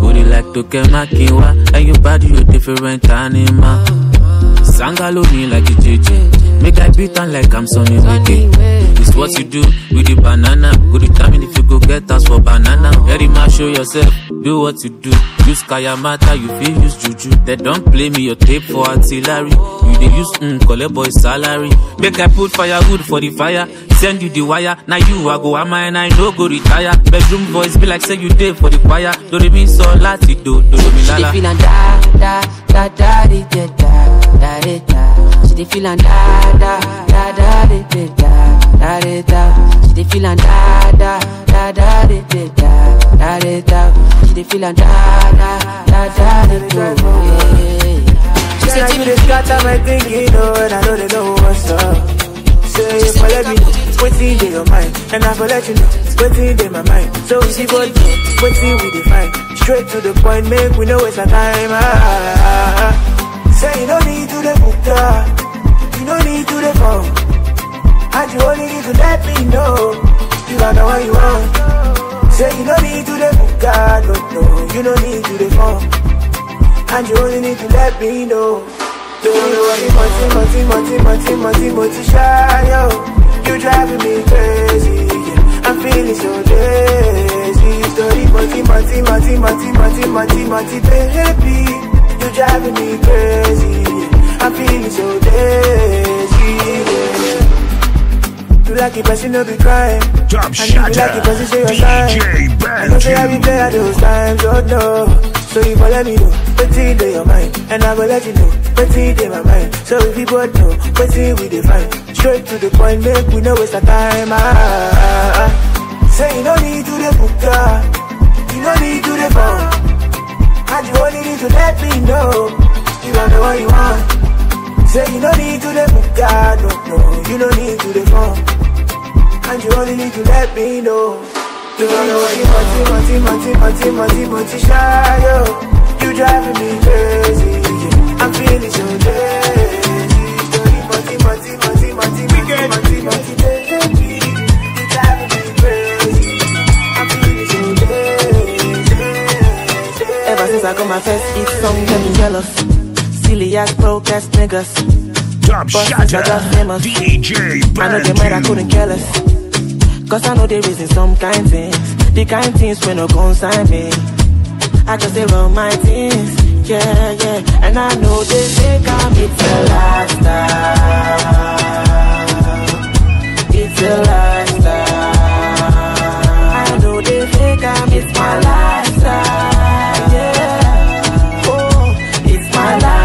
Booty like Toke Makinwa, and your body you different animal. Sangalo me like a JJ, make I beat on like I'm Sonny Wiki. It's what you do with the banana. Go determine if you go get us for banana. Very much show yourself, do what you do. Use Kayamata, you feel use Juju. They don't play me your tape for artillery. You they use mm, collect boy salary. Make I put firewood for the fire. Send you the wire. Now you I go am and I no go retire. Bedroom voice be like say you day for the choir. Do they mean so lati do do do me She dey lala. feel am da da da da da da da da da. She dey feel am da da da da da da da da da. She dey feel am da da da da da da da da da. She dey feel am da da da da da da. She said, "You just scatter my thinking, oh, and I know they know what's up." Say if I let me know what's in your mind, and I go let you know what's in my mind. So we see what what's in we define. Straight to the point, make we know it's a time. Ah, say you don't need to the book, you don't need to the phone, and you only need to let me know you got the one you want. Say you don't need to the book, no, no, you don't need to the phone. And you only need to let me know Don't yo You driving me crazy. I'm feeling so lazy Story, multi, multi, multi, multi, multi, multi, multi, baby You driving me crazy, like it, person no be crying. Top And if you like shatter. it, person show your sign. DJ I know say I be at those times, oh no. So you for let me know, what's in your mind, and I will let you know, what's in my mind. So if you both know, what's in we define. Straight to the point, make we know waste of time. Ah, ah, ah. Say you no need to the book, you no need to the phone. And you only need to let me know, you don't know what you want. Say you no need to the book, no, no, you no need to the phone. And you only need to let me know. You don't know what you want, you want, you want, you want, you want, you want, you shy, yo. You driving me crazy, yeah. I'm feeling so lazy. Want, you want, you want, you want, you baby. You driving me crazy. I'm feeling so lazy. Ever since I got my first hit song, get me jealous. Silly ass broke ass niggas. Top But since I got shatter. Uh, DJ I know they might I couldn't care less. Cause I know they reason some kind things. The kind things when no consign me. I just they run my things. Yeah, yeah. And I know they think I'm it's a lifestyle. It's a lifestyle. I know they think I'm it's my lifestyle. Yeah. Oh, it's my lifestyle.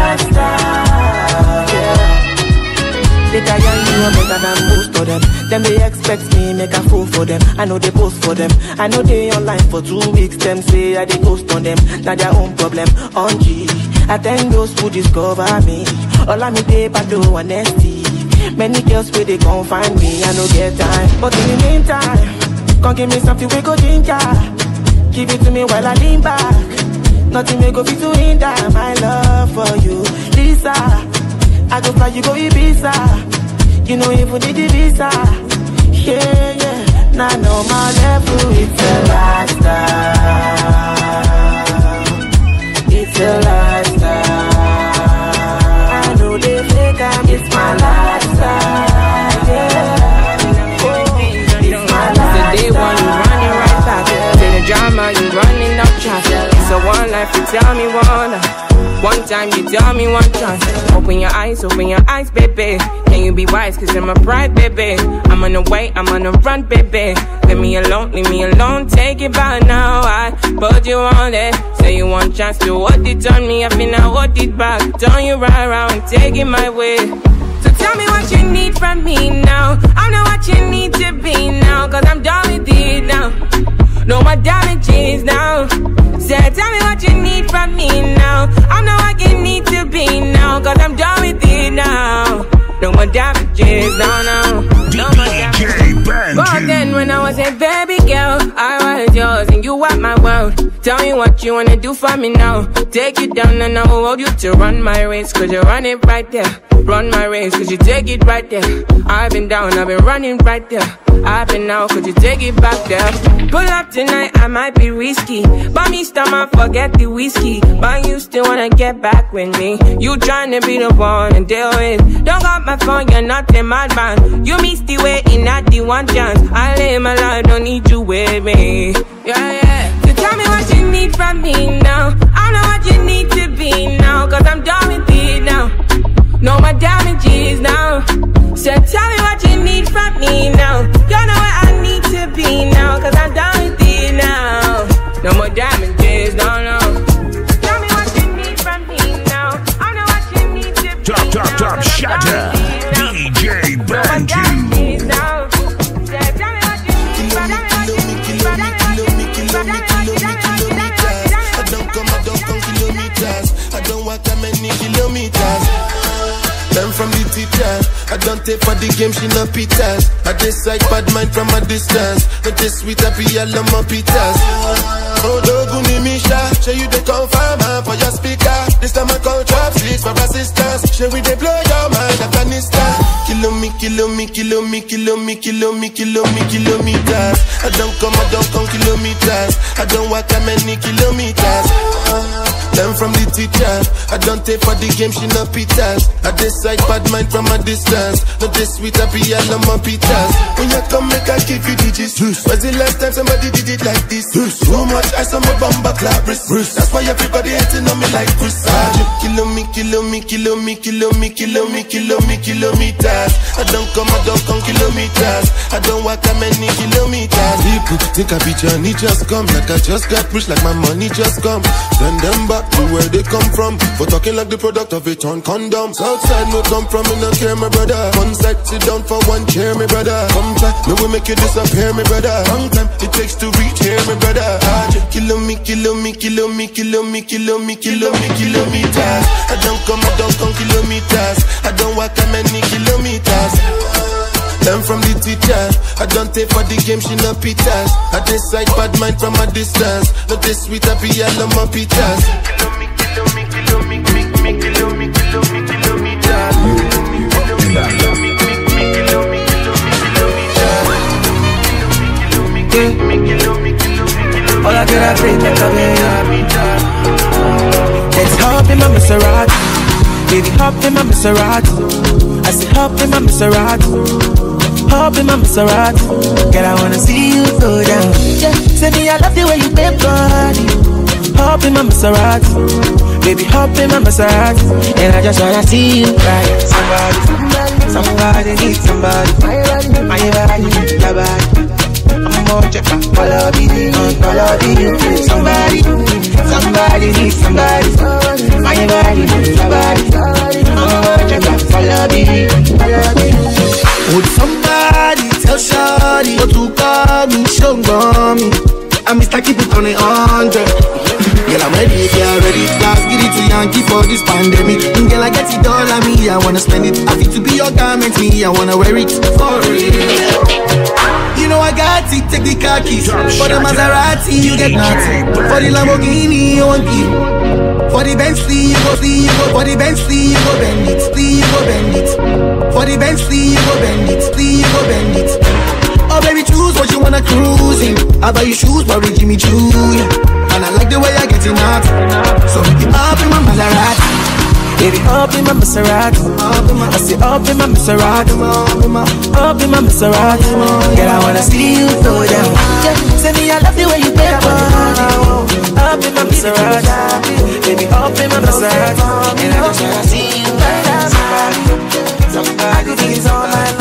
They can young me I'm better than most of them. Them they expect me make a fool for them. I know they post for them. I know they online for two weeks. Them say I they ghost on them. Now their own problem. On G. I thank those who discover me. All I me they do honesty. Many girls where they gon' find me. I no get time. But in the meantime, come give me something we go ginger. Give it to me while I lean back. Nothing may go be too hinder my love for you, Lisa. I go fly, you go Ibiza. You know even need the visa. Yeah, yeah. Now know my level, it's a lifestyle. It's a lifestyle. I know they think I'm, it's my lifestyle. Yeah. Oh, it's my lifestyle. Today one you running right back To the drama you running up traffic It's a one life you tell me one One time you tell me one chance. Open your eyes, open your eyes baby. Can you be wise? Cause I'm a pride baby. I'm on the way, I'm on the run baby. Leave me alone, leave me alone. Take it back now, I put you on it. Say you want chance to hold it on me. I feel now hold it back. Turn you right around, take it my way. So tell me what you need from me now. I know what you need to be now, cause I'm done with it now. No more damages now. Say, tell me what you need from me now. I know what you need to be now, cause I'm done with it now. No more damages, no, no. No more damages. But then when I was a baby girl, I was yours and you were my world. Tell me what you wanna do for me now. Take you down and I'll hold you to run my race, cause you run it right there. Run my race, cause you take it right there. I've been down, I've been running right there. I've been out, cause you take it back there. Pull up tonight, I might be risky. But me stomach, forget the whiskey. But you still wanna get back with me. You tryna be the one and deal with. Don't got my phone, you're not a madman. You missed the way in not the one chance. I live my life, don't need you with me. Yeah, yeah. So tell me what you need from me now. I know what you need to be now, cause I'm done with it now. No more damages now. So tell me what you need from me now. You know where I need to be now, cause I'm done with it now. No more damages, no, no. Teacher. I don't take for the game, she no pitas. I decide bad mind from a distance. But this sweet happy, I love my pitas. Oh, Doguni Misha, show you the confirm for your speaker. This time I call trap six for assistance. Show we they blow your mind, Afghanistan. Kilo me, kilo me, kilo me, kilo me, kilo me, kilo me, kilometers. I don't come, I don't come kilometers. I don't walk that many kilometers. Uh, Learn from the teacher. I don't take for the game, she no pitas. I decide bad mind from a distance. Not this sweet, I be all on my pitas. When you come, make I give you digits. Was the last time somebody did it like this? Too much ice on my bumper clap wrist. That's why everybody hating on me like Chris. Ah. Kilo me, kilo me, kilo me, kilo me, kilo me, kilo me, kilometers. I don't come, I don't come kilometers. I don't walk that many kilometers. People think I be Johnny just come. Like I just got rich, like my money just come. Send them back to where they come from. For talking like the product of a torn condom. Southside no come from, me no care, my brother. One side, sit down for one chair, my brother. Come try, no we make you disappear, my brother. Long time it takes to reach here, my brother. Ah, Kilo me, kilo me, kilo me, kilo me, kilo me, kilo me, kilometers. I don't come, I don't come kilometers. I don't walk that I don't take for the game, she no pitas. I decide bad mind from a distance. Not this sweet, I be all on my pitas. All hop in my Maserati. Baby, hop in my Maserati. I say hop in my Maserati. Hop in my Maserati. Girl, I wanna see you go down. Yeah, say me, I love the way you bend body. Hop in my Maserati. Baby, hop in my Maserati. And I just wanna see you. Somebody, somebody need somebody. My body, your body. I'm more check out follow me, follow me. Somebody, somebody need somebody. My body, your body. I'm more check out follow me, follow me. Would somebody tell Shawty what to call me, show me? I miss like keep it on a hundred. Girl, I'm ready, yeah, ready. Last get it to Yankee for this pandemic. Mm, Girl, I get it all on me, I wanna spend it. I feel to be your garment, me, I wanna wear it for real. You know I got it, take the car keys. For the Maserati, you get nothing. For the Lamborghini, you want it. For the Bentley, you go see, you go. For the Bentley, you go bend it, see, you go bend it. For the Bentley, you go bend it, you go bend it. Oh baby, choose what you wanna cruise in. I buy you shoes, but we Jimmy Choo. yeah. And I like the way I get it out. So make it up in my Maserati. Baby, up in my Maserati. I say up in my Maserati. Up in my Maserati. Girl, I wanna see you go down. Yeah, say me, I love the way you bend body. Up in my Maserati. Baby, up in my Maserati. And I just wanna see you go down. Somebody. I could do this all night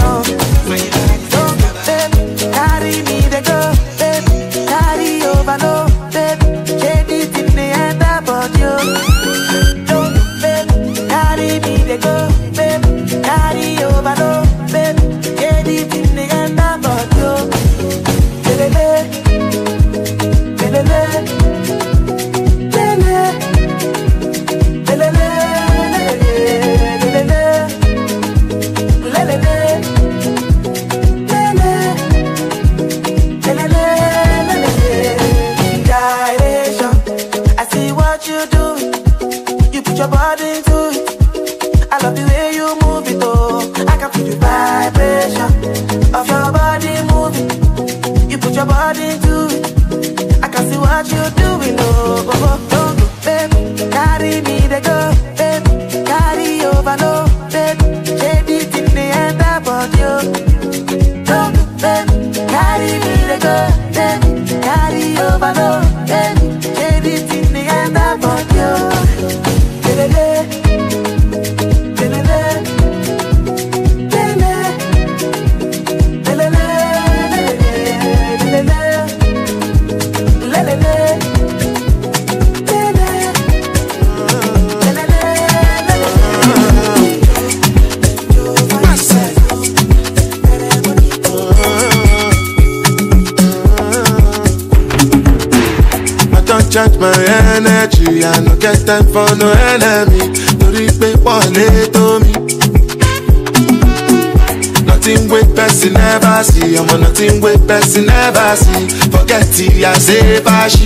say bashi.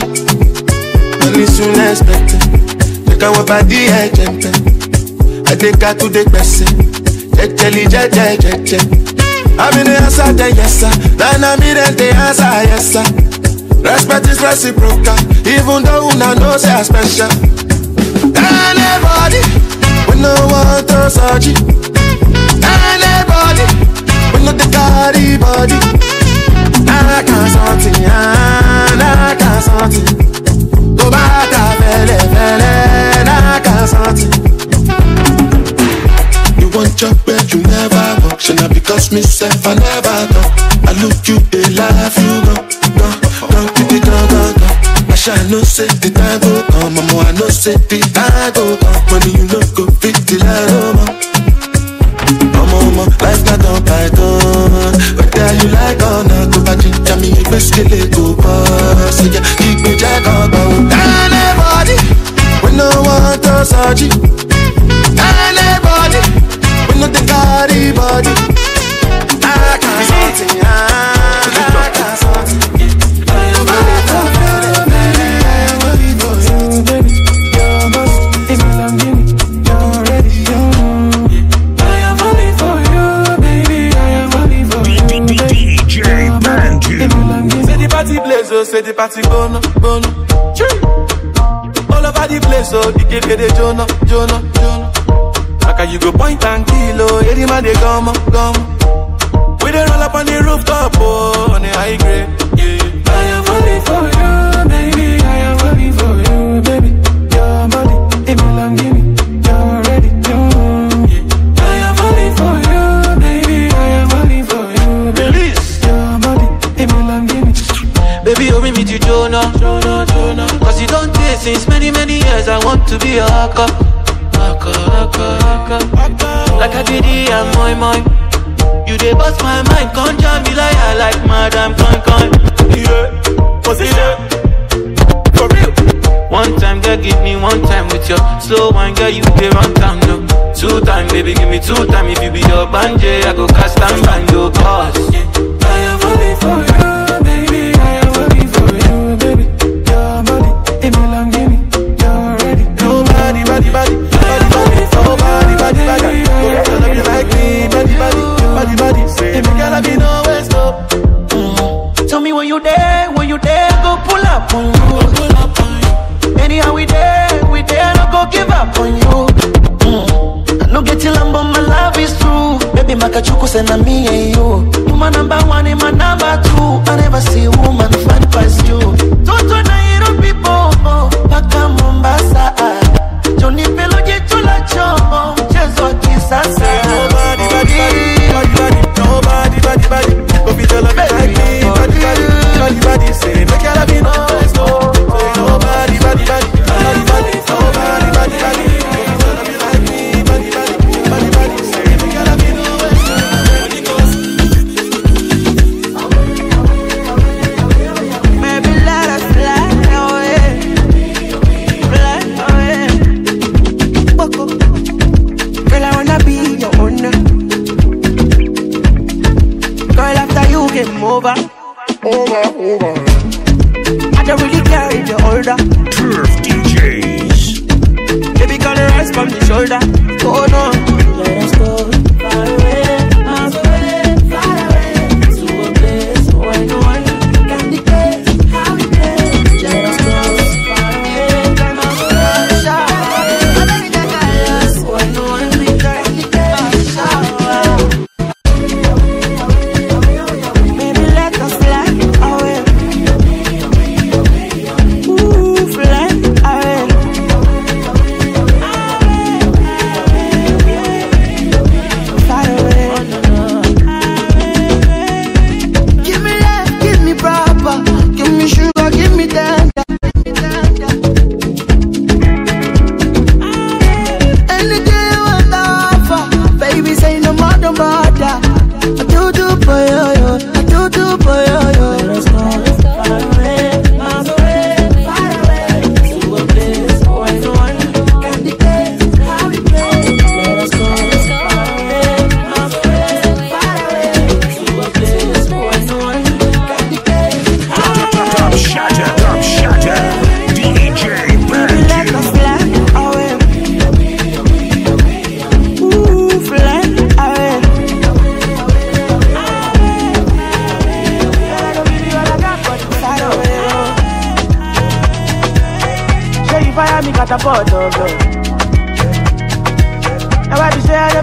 Soon expected, káwọn bá dí ẹ̀jẹ̀ ń tẹ̀. Adéka tó dé gbẹ̀sẹ̀, jẹ́jẹ́lì jẹ́jẹ́ jẹ́jẹ́. Àmì ni answer the yes sir, then I mean the answer yes sir. Respect is reciprocal, even though una know say I special. Anybody, we no want to search. Anybody, we no the body. I can't something, I. Tó bá ta fẹ́lẹ́. You want your bed, you never walk. Should because me I never talk. I look you, they laugh, you go, go, go, go, go, go. I shall no say the time go mama, I know say the time go. Money you no go fit the line, mama. Mama, mama, life not on python. Whether you like or kill it, go boss. So yeah, keep me jack on, go. Anybody, we no to search it. Anybody, we no the carry body. Say the party bono. Chee. All over the place, oh, the kid the Jonah, Jonah, Jonah. Like you go point and kill, oh, every man they come, come. We dey roll up on the rooftop, oh, on the high grade, yeah. I am falling for you, You don't date since many, many years. I want to be a haka, haka, haka, haka. Like a giddy and my mind. You dey bust my mind, can't jam me like I like Madam Coin Coin. Yeah, it yeah. For real. One time, girl, give me one time with your slow wine, girl, you dey run down no. Two time, baby, give me two time. If you be your banje, I go cast and your cause. I am falling for you, makachuku send me and you. You my number one, and my number two. I never see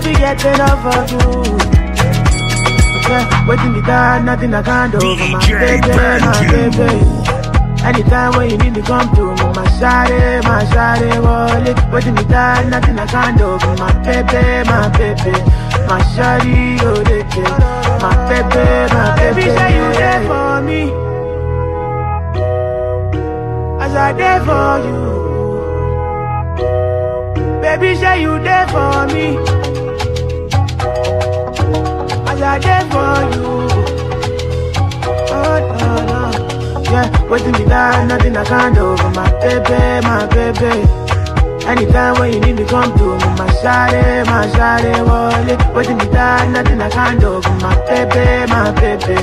I be say I don't be getting enough of you. Yeah, waiting me down, nothing I can't do for my baby, my baby. Anytime when you need to come through, me, my shawty, my shawty, wallet. Waiting me down, nothing I can't do for my baby, my baby. My shawty, oh, they. My baby, my baby. Baby, say you there for me. As I there for you. Baby, say you there for me. I there for you. Oh, no, no. Yeah, waiting me down, nothing I can't do for my baby, my baby. Anytime when you need me, come to me, my shawty, my shawty, wallet. Waiting me down, nothing I can't do for my baby, my baby.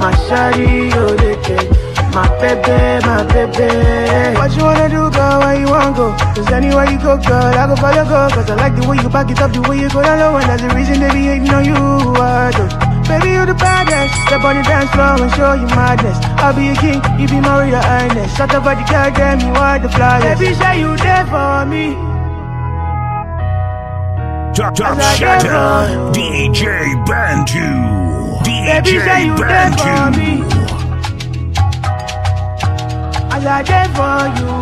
My shawty, oh, they care. My baby, my baby. What you wanna do, girl? Where you wanna go? Cause anywhere you go, girl, I go follow, go. Cause I like the way you back it up, the way you go down low. And that's the reason they be hating on you. I do. Baby, you the baddest. Step on the dance floor and show you madness. I'll be a king, you be my royal highness. Shut up, body, girl, damn, you are the flyest. Baby, say you there for me. Top Top Shatter, never- DJ Bantu, Baby, say you DJ there for me. As I there for you.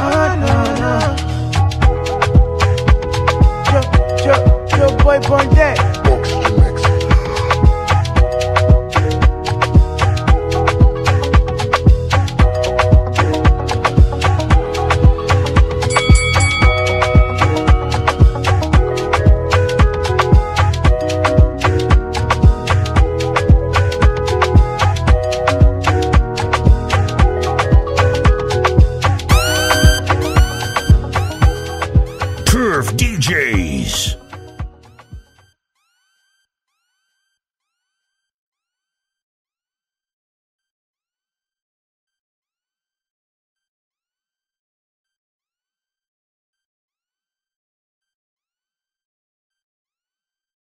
Oh, no, no. Yo, yo, yo, boy, born dead.